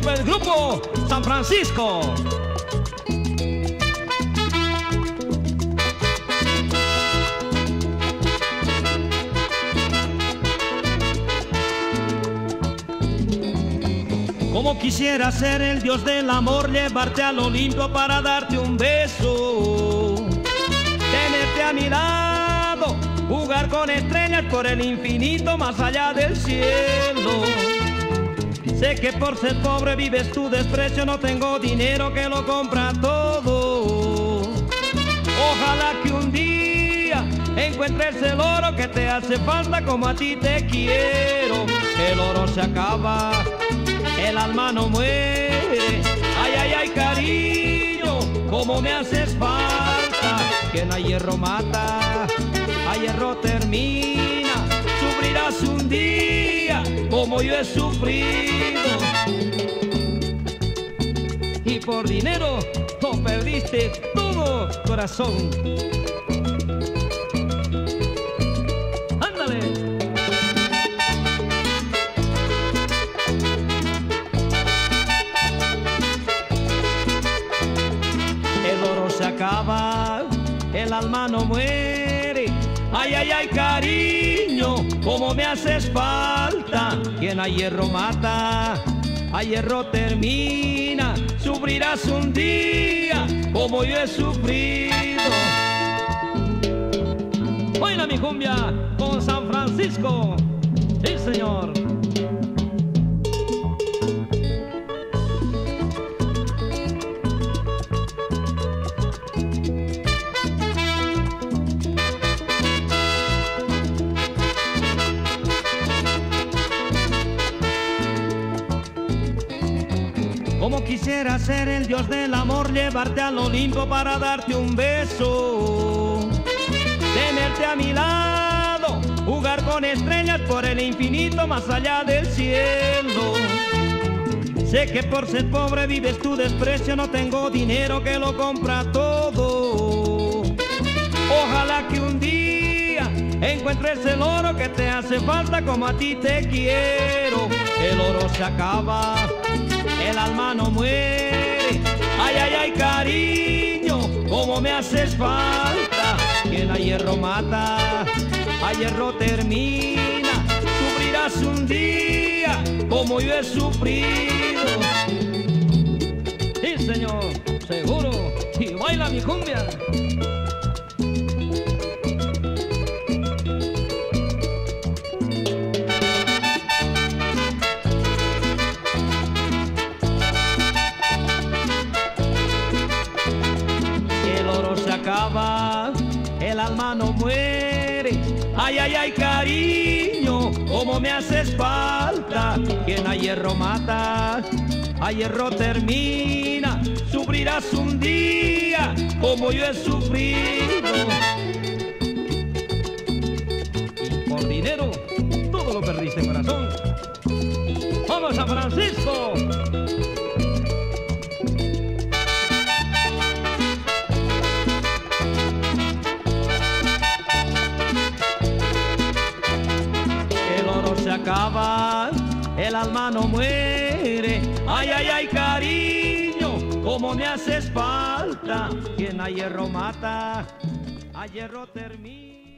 Supergrupo San Francisco. Como quisiera ser el dios del amor, llevarte al Olimpo para darte un beso. Tenerte a mi lado, jugar con estrellas por el infinito más allá del cielo. Sé que por ser pobre vives tu desprecio, no tengo dinero que lo compra todo. Ojalá que un día encuentres el oro que te hace falta como a ti te quiero. El oro se acaba el alma no muere. Ay, ay, ay, cariño, como me haces falta. Quien a hierro mata, a hierro termina. Sufrirás un día como yo he sufrido. Y por dinero no perdiste todo, corazón. Ándale. el oro se acaba, el alma no muere. Ay, ay, ay, cariño, como me haces falta. Quien a hierro mata, a hierro termina. Sufrirás un día como yo he sufrido. Baila mi cumbia con San Francisco. Sí, señor. Como quisiera ser el dios del amor, llevarte al Olimpo para darte un beso. Tenerte a mi lado, jugar con estrellas por el infinito más allá del cielo. Sé que por ser pobre vives tu desprecio, no tengo dinero que lo compra todo. Ojalá que un día encuentres el oro que te hace falta como a ti te quiero. El oro se acaba, el alma no muere. Ay, ay, ay, cariño, como me haces falta. Quien a hierro mata, a hierro termina. Sufrirás un día como yo he sufrido. Sí, señor, seguro. Y baila mi cumbia. Acaba, el alma no muere. Ay, ay, ay, cariño, como me haces falta. Quien a hierro mata, a hierro termina. Sufrirás un día como yo he sufrido. Y por dinero, todo lo perdiste, corazón. ¡Vamos a Francisco! El alma no muere. Ay, ay, ay, cariño, como me haces falta. Quien a hierro mata, a hierro termina.